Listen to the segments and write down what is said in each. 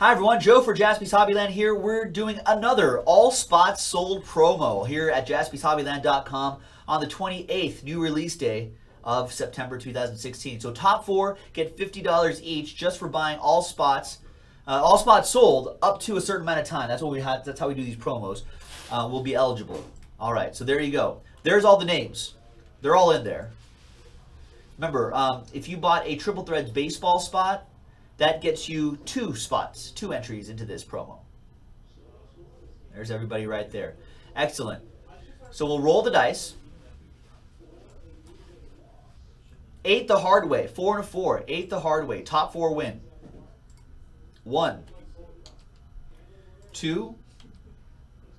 Hi everyone, Joe for Jaspy's Hobbyland here. We're doing another all spots sold promo here at jaspyshobbyland.com on the 28th, new release day of September 2016. So top four get $50 each just for buying all spots, uh, all spots sold up to a certain amount of time. That's what we had. That's how we do these promos. Uh, will be eligible. All right, so there you go. There's all the names. They're all in there. Remember, um, if you bought a Triple Threads baseball spot, that gets you two spots, two entries into this promo. There's everybody right there. Excellent. So we'll roll the dice. Eight the hard way. Four and a four. Eight the hard way. Top four win. One. Two.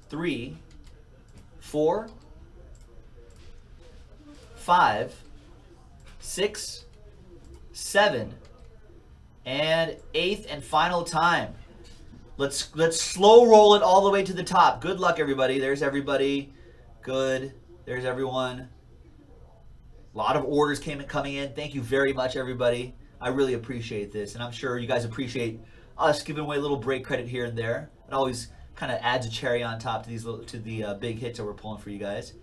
Three. Four. Five. Six. Seven and eighth and final time. Let's let's slow roll it all the way to the top. Good luck, everybody. There's everybody. Good. There's everyone. A lot of orders came coming in. Thank you very much, everybody. I really appreciate this, and I'm sure you guys appreciate us giving away a little break credit here and there. It always kind of adds a cherry on top to these little, to the uh, big hits that we're pulling for you guys.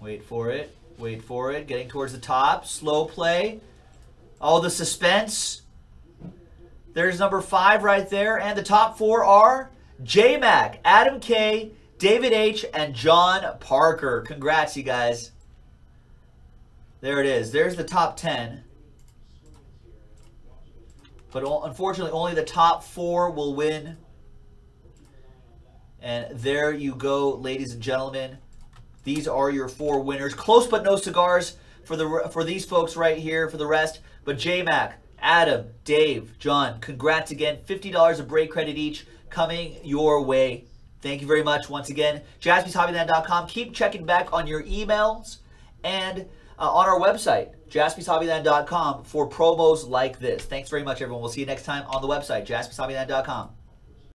Wait for it. Wait for it. Getting towards the top. Slow play. Oh, the suspense. There's number five right there. And the top four are J Mac, Adam K, David H, and John Parker. Congrats, you guys. There it is. There's the top 10. But unfortunately, only the top four will win. And there you go, ladies and gentlemen. These are your four winners. Close but no cigars for the for these folks right here. For the rest, but J-Mac, Adam, Dave, John, congrats again. $50 of break credit each coming your way. Thank you very much once again. JaspysHobbyland.com. Keep checking back on your emails and uh, on our website, JaspysHobbyland.com, for promos like this. Thanks very much, everyone. We'll see you next time on the website, JaspysHobbyland.com.